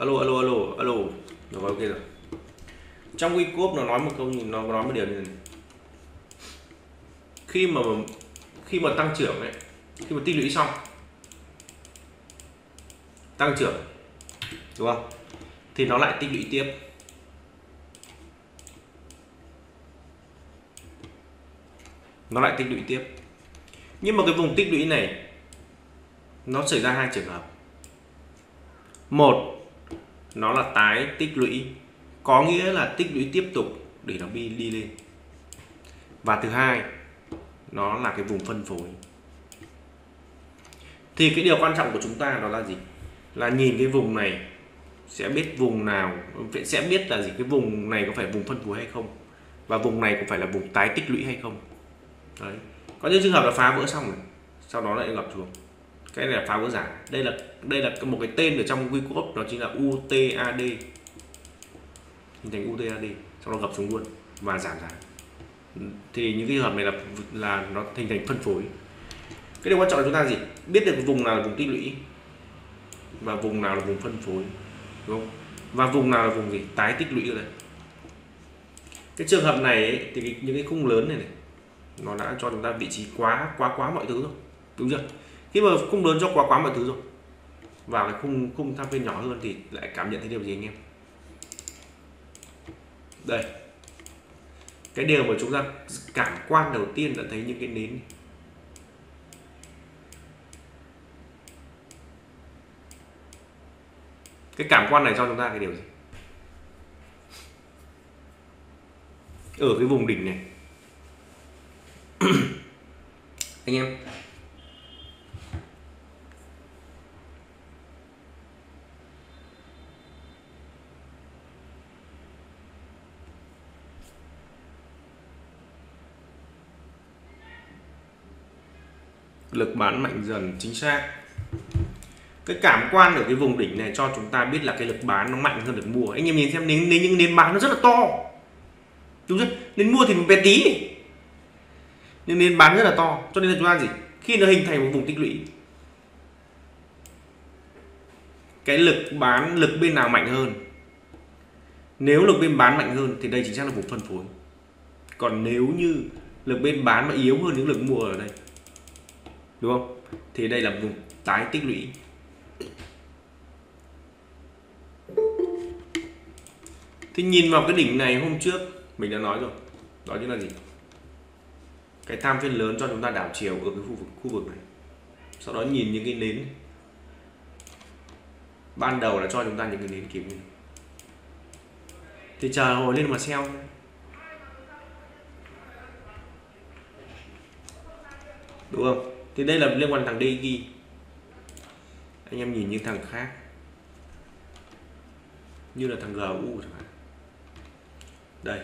alo alo alo alo. Rồi ok rồi trong WeCoop nó nói một câu nhìn nó nói một điều như này. Khi mà khi mà tăng trưởng ấy, khi mà tích lũy xong, tăng trưởng, đúng không? Thì nó lại tích lũy tiếp. Nó lại tích lũy tiếp. Nhưng mà cái vùng tích lũy này, nó xảy ra hai trường hợp. Một nó là tái tích lũy. Có nghĩa là tích lũy tiếp tục để nó đi đi lên. Và thứ hai, nó là cái vùng phân phối. Thì cái điều quan trọng của chúng ta đó là gì? Là nhìn cái vùng này, sẽ biết vùng nào, sẽ biết là gì? Cái vùng này có phải vùng phân phối hay không? Và vùng này có phải là vùng tái tích lũy hay không? Đấy. Có những trường hợp là phá vỡ xong rồi sau đó lại gặp xuống cái này là phá vỡ giả. Đây là đây là một cái tên ở trong WeCoop đó chính là UTAD hình thành UTAD sau đó gặp xuống luôn và giảm giá. Thì những cái trường hợp này là là nó hình thành phân phối. Cái điều quan trọng là chúng ta gì? Biết được vùng nào là vùng tích lũy và vùng nào là vùng phân phối đúng không? Và vùng nào là vùng gì? Tái tích lũy ở đây cái trường hợp này ấy, thì những cái khung lớn này, này nó đã cho chúng ta vị trí quá quá quá mọi thứ rồi. Đúng chưa? Khi mà khung lớn cho quá quá mọi thứ rồi vào cái khung khung tham phiên nhỏ hơn thì lại cảm nhận thấy điều gì anh em? Đây. Cái điều mà chúng ta cảm quan đầu tiên là thấy những cái nến này. cái cảm quan này cho chúng ta cái điều gì? Ở cái vùng đỉnh này. Anh em lực bán mạnh dần chính xác. Cái cảm quan ở cái vùng đỉnh này cho chúng ta biết là cái lực bán nó mạnh hơn lực mua. Anh em nhìn xem nếu, nếu những nến bán nó rất là to. Đúng chưa nến mua thì mình bé tí. Nhưng nến bán rất là to cho nên là chúng ta gì? Khi nó hình thành một vùng tích lũy. Cái lực bán lực bên nào mạnh hơn? Nếu lực bên bán mạnh hơn thì đây chính xác là vùng phân phối. Còn nếu như lực bên bán mà yếu hơn những lực mua ở đây đúng không? Thì đây là vùng tái tích lũy. Thì nhìn vào cái đỉnh này hôm trước, mình đã nói rồi. Đó chính là gì? Cái tham phiên lớn cho chúng ta đảo chiều ở cái khu vực khu vực này. Sau đó nhìn những cái nến. Ban đầu là cho chúng ta những cái nến kiếm. như này. Thì chờ hồi lên mà sell đúng không? Thì đây là liên quan thằng DG anh em nhìn như thằng khác. Như là thằng GU chẳng hạn. Đây.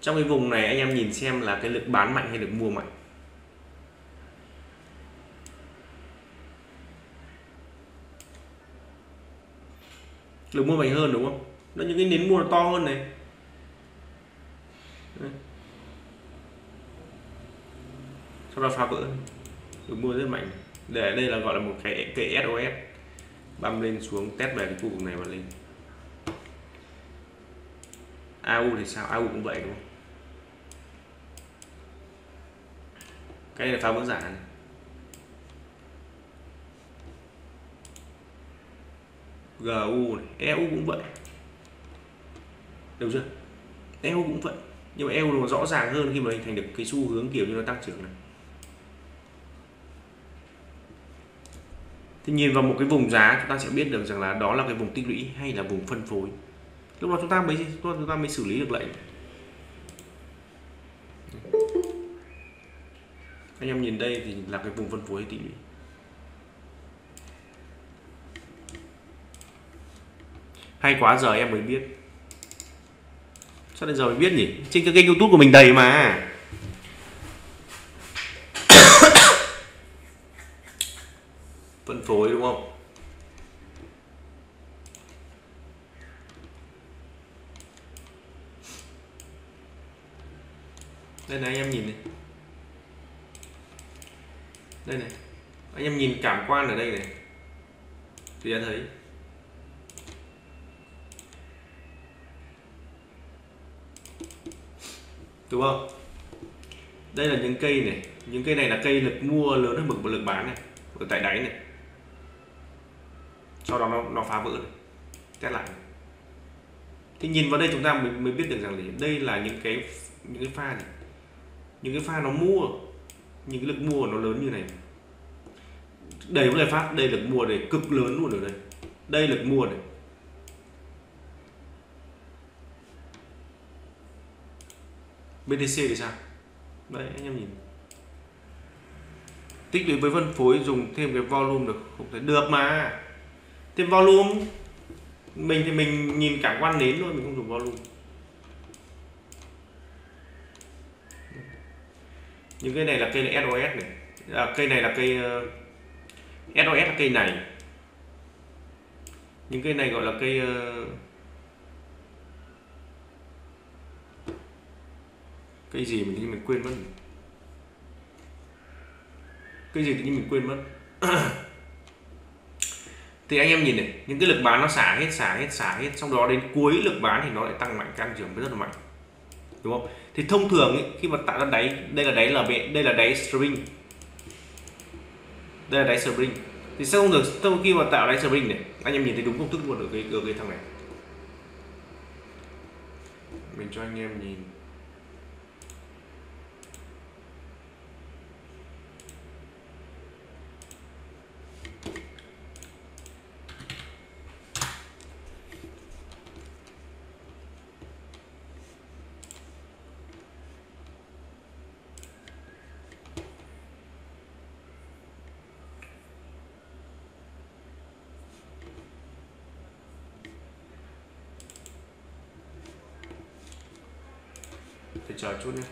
Trong cái vùng này anh em nhìn xem là cái lực bán mạnh hay lực mua mạnh. Lực mua mạnh hơn đúng không? Nó những cái nến mua to hơn này. Ra phá vỡ. Được mua rất mạnh. Để đây là gọi là một cái cây SOS băm lên xuống, test về cái khu vực này và lên. AU thì sao? AU cũng vậy, đúng không? Cái này là phá vỡ giả này. GU này. EU cũng vậy. Được chưa? EU cũng vậy. Nhưng mà EU nó rõ ràng hơn khi mà hình thành được cái xu hướng kiểu như nó tăng trưởng này. Thì nhìn vào một cái vùng giá, chúng ta sẽ biết được rằng là đó là cái vùng tích lũy hay là vùng phân phối. Lúc đó chúng ta mới chúng ta mới xử lý được lệnh. Anh em nhìn đây thì là cái vùng phân phối tích lũy? Hay quá, giờ em mới biết. Sao đến giờ mới biết nhỉ? Trên cái kênh youtube của mình đầy mà phân phối đúng không? Đây này, anh em nhìn này. Đây này. Anh em nhìn cảm quan ở đây này. Thì đã thấy. Đúng không? Đây là những cây này. Những cây này là cây lực mua lớn hơn mực lực bán này. Ở tại đáy này sau đó nó nó phá vỡ này. test lại. Này. thì nhìn vào đây chúng ta mới, mới biết được rằng là đây là những cái những cái pha này những cái pha nó mua những cái lực mua nó lớn như này. Đầy vấn đề phát đây lực mua này cực lớn luôn ở đây. Đây lực mua này BTC thì sao? Đấy anh em nhìn. Tích lũy với phân phối dùng thêm cái volume được không thể được mà thêm volume mình thì mình nhìn cảm quan nến thôi mình không dùng volume. Những cái này là cây SOS này. À, cây này là cây uh, SOS là cây này. Những cây này gọi là cây uh, cây gì mình mình quên mất cây gì tự nhiên mình quên mất? thì anh em nhìn này những cái lực bán nó xả hết xả hết xả hết xong đó đến cuối lực bán thì nó lại tăng mạnh tăng trưởng rất là mạnh. Đúng không? Thì thông thường ấy, khi mà tạo ra đáy đây là đáy là đây là đáy string đây là đáy string thì sau được sau khi mà tạo đáy string này anh em nhìn thấy đúng công thức luôn ở cái ở cái thằng này. Mình cho anh em nhìn. Phải chờ chút nhé.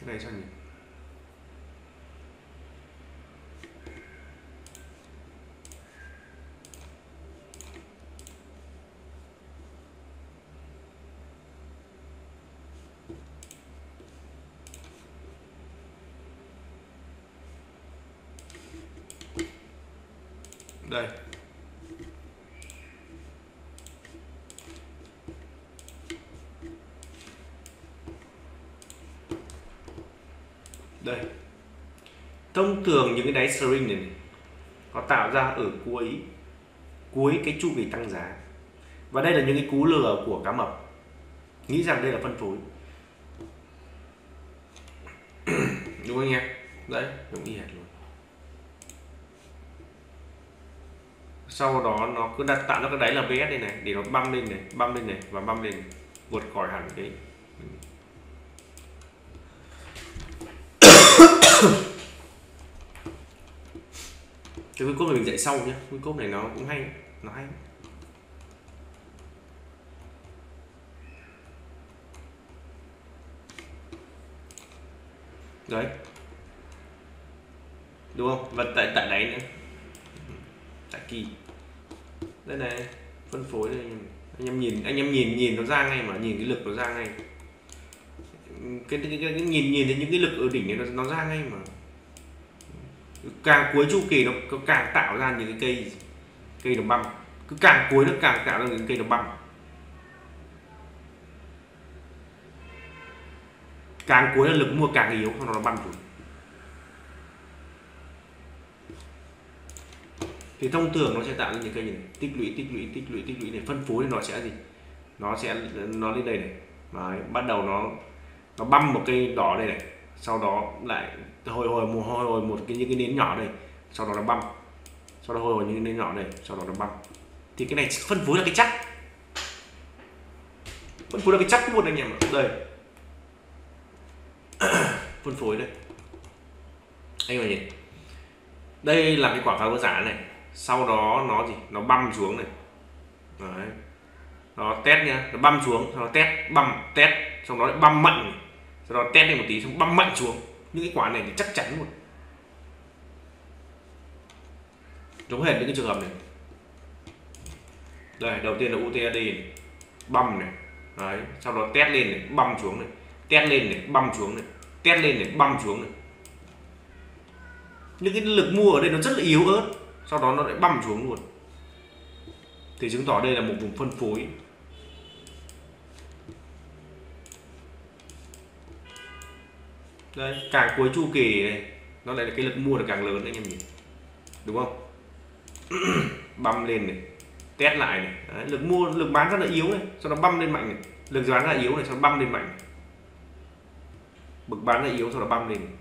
Cái này sao nhỉ đây đây. Thông thường những cái đáy string này, này nó tạo ra ở cuối cuối cái chu kỳ tăng giá. Và đây là những cái cú lừa của cá mập. Nghĩ rằng đây là phân phối. Đúng không anh em? Đấy đúng y hệt luôn. Sau đó nó cứ đặt tạo nó cái đáy là VS đây này để nó băm lên này băm lên này và băm lên vượt khỏi hẳn cái cái cuối cốp này mình dạy sau nhé cuối cốp này nó cũng hay, nó hay. Đấy. Đúng không? Và tại tại đấy nữa. Tại kỳ. Đây này, phân phối đây anh em nhìn, anh em nhìn nhìn nó ra ngay mà, nhìn cái lực nó ra ngay cái, cái, cái, cái nhìn nhìn thấy những cái lực ở đỉnh này nó, nó ra ngay mà. Càng cuối chu kỳ nó càng tạo ra những cái cây cây đồng băm cứ càng cuối nó càng tạo ra những cây đồng băm càng cuối là lực mua càng yếu nó nó băm rồi thì thông thường nó sẽ tạo ra những cây này. Tích lũy tích lũy tích lũy tích lũy này. Phân phối nó sẽ gì? Nó sẽ nó lên đây này. Đấy, bắt đầu nó nó băm một cây đỏ đây này, sau đó lại hồi hồi một hồi hồi một cái, những cái nến nhỏ đây, sau đó nó băm. Sau đó hồi hồi những cái nến nhỏ đây, sau đó nó băm. Thì cái này phân phối là cái chắc. Phân phối là cái chắc luôn anh em đây. Phân phối đây. Anh em nhìn đây là cái quả pháo vỡ giả này. Sau đó nó gì? Nó băm xuống này. Đấy. nó test nhá. Nó băm xuống, sau đó test, băm, test xong đó lại băm mạnh. Sau đó test lên một tí, xong băm mạnh xuống. Những cái quả này thì chắc chắn luôn. Giống hệt những cái trường hợp này. Đây, đầu tiên là UTAD này. băm này. Đấy. sau đó test lên này, băm xuống này. Test lên này, băm xuống này. Test lên này, băm xuống này. Những cái lực mua ở đây nó rất là yếu ớt. Sau đó nó lại băm xuống luôn. Thì chứng tỏ đây là một vùng phân phối. Đây càng cuối chu kỳ này nó lại là cái lực mua là càng lớn anh em nhìn đúng không? Băm lên này test lại này. Đấy, lực mua lực bán rất là yếu này sau đó băm lên mạnh này. Lực bán rất là yếu này sau đó băm lên mạnh này. bực bán là yếu sau đó băm lên này.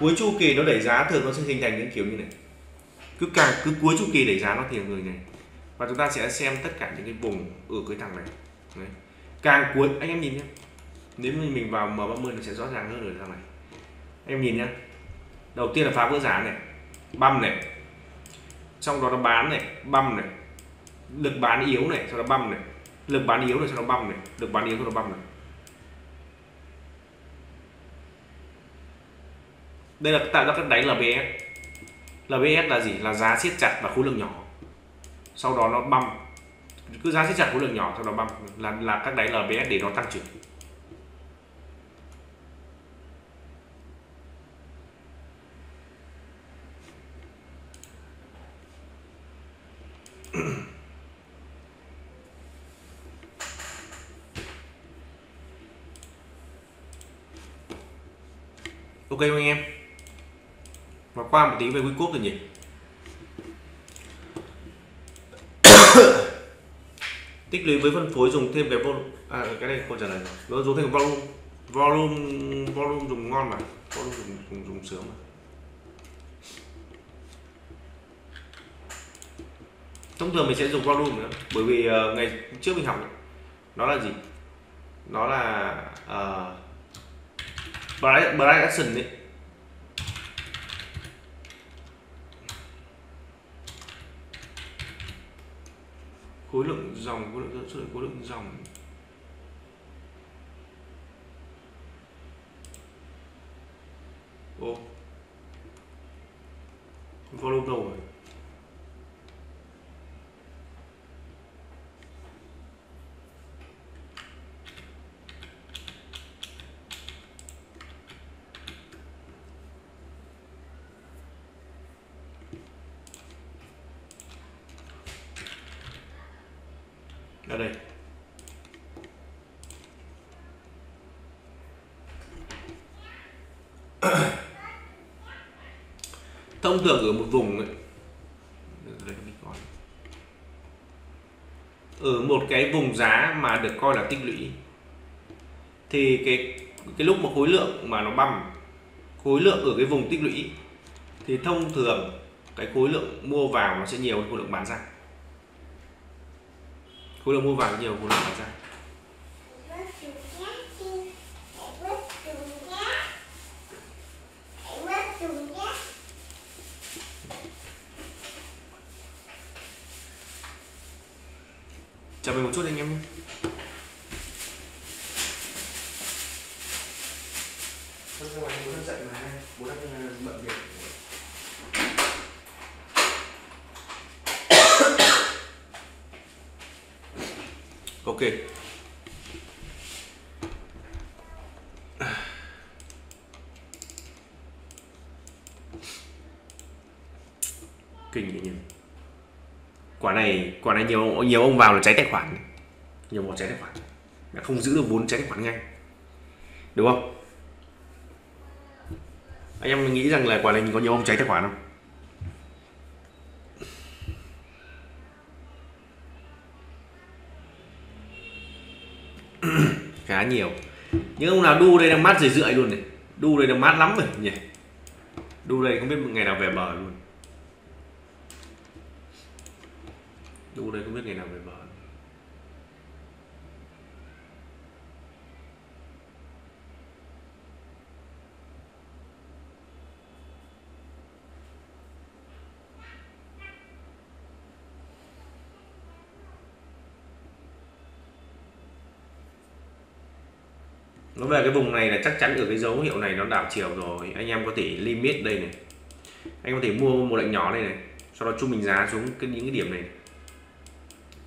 cuối chu kỳ nó đẩy giá thường nó sẽ hình thành những kiểu như này. Cứ càng cứ cuối chu kỳ đẩy giá nó thì người này và chúng ta sẽ xem tất cả những cái vùng ở cái thằng này. Đấy. càng cuối anh em nhìn nhé nếu như mình vào M30 nó sẽ rõ ràng hơn ở thằng này. Em nhìn nhé, đầu tiên là phá vỡ giá này. Băm này. Xong đó nó bán này. Băm này. Lực bán yếu này sau đó băm này. Lực bán yếu này sau đó băm này. Lực bán yếu sau đó băm này. Đây là tạo ra các đáy LBS LBS là gì? Là giá siết chặt và khối lượng nhỏ sau đó nó băm. Cứ giá siết chặt khối lượng nhỏ, sau đó băm. Là là các đáy LBS để nó tăng trưởng. Ok không anh em. Và qua một tí về quy quốc rồi nhỉ? Tích lũy với phân phối dùng thêm cái volume à cái này câu trả lời. Nó dùng thêm cái volume volume volume dùng ngon mà. Volume dùng dùng, dùng sướng mà. Thông thường mình sẽ dùng volume nữa bởi vì uh, ngày trước mình học nó là gì? Nó là uh, Bright, Bright Action ấy. Khối lượng dòng khối lượng số lượng khối lượng dòng. Ô. Follow đâu rồi. Ở đây. Thông thường ở một vùng ấy, ở một cái vùng giá mà được coi là tích lũy thì cái cái lúc mà khối lượng mà nó băm khối lượng ở cái vùng tích lũy thì thông thường cái khối lượng mua vào nó sẽ nhiều hơn khối lượng bán ra khối lượng mua vào nhiều khối lượng bán ra. Chờ mình một chút anh em nhé. Bố đang dậy mà, bố đang bận việc. Ok. Kinh nhỉ nhỉ. Quả này quả này nhiều nhiều ông vào là cháy tài khoản nhiều một cháy tài khoản. Đã không giữ được vốn cháy tài khoản ngay. Đúng không? Anh em nghĩ rằng là quả này có nhiều ông cháy tài khoản không? khá nhiều. Những ông nào đu đây đang mát rười rượi luôn này. Đu đây đang mát lắm rồi, nhỉ. Đu đây không biết ngày nào về bờ luôn. Đu đây không biết ngày nào về bờ. Nó về cái vùng này là chắc chắn ở cái dấu hiệu này nó đảo chiều rồi. Anh em có thể limit đây này. Anh có thể mua một lệnh nhỏ đây này, sau đó trung bình giá xuống cái, những cái điểm này.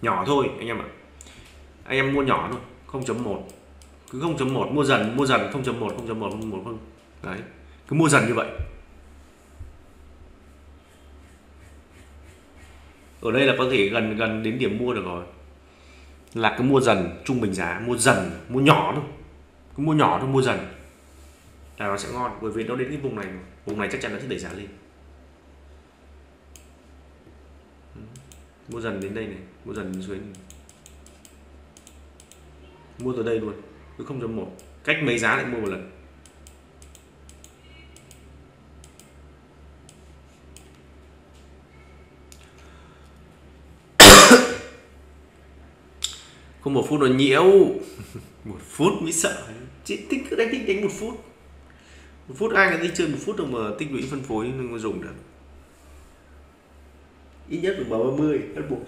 Nhỏ thôi, anh em ạ. Anh em mua nhỏ thôi 0.1 cứ 0.1 mua dần mua dần 0.1 0.1 0.1 không. Đấy, cứ mua dần như vậy. Ở đây là có thể gần gần đến điểm mua được rồi. Là cứ mua dần, trung bình giá, mua dần, mua nhỏ thôi cứ mua nhỏ thôi, mua dần. Là nó sẽ ngon, bởi vì nó đến cái vùng này vùng này chắc chắn nó sẽ đẩy giá lên. Ừ. Mua dần đến đây này, mua dần đến dưới này. mua từ đây luôn, cứ 0.1 cách mấy giá lại mua một lần. Không một phút nó nhiễu. Một phút mới sợ chỉ tích cứ đánh tích đánh một phút. Một phút ai người đi chơi một phút đâu mà tích lũy phân phối nhưng mà dùng được. Ít nhất phải bảo 30 bắt buộc.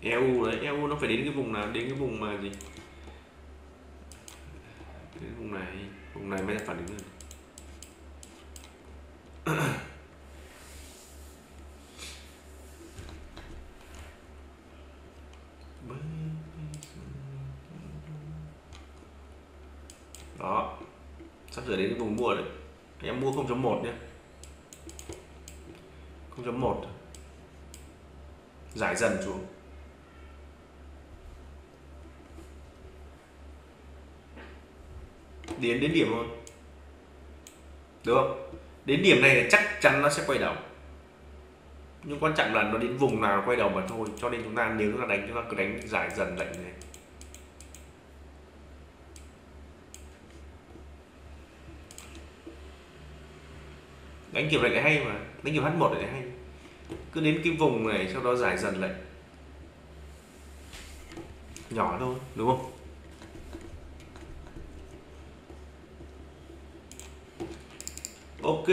EU đấy EU nó phải đến cái vùng nào? Đến cái vùng mà gì cái vùng này vùng này mới phản ứng đó. Sắp sửa đến cái vùng mua đấy em mua 0.1 nhé. 0.1 giải dần xuống. Đến đến điểm luôn được không? Đến điểm này là chắc chắn nó sẽ quay đầu. Nhưng quan trọng là nó đến vùng nào quay đầu mà thôi. Cho nên chúng ta nếu chúng ta đánh, chúng ta cứ đánh giải dần lệnh này. Đánh kiểu lệnh hay mà. Đánh kiểu h1 lại hay. Cứ đến cái vùng này, sau đó giải dần lệnh. Nhỏ thôi, đúng không? Ok.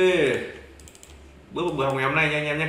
Bước buổi học ngày hôm nay nha anh em nhé.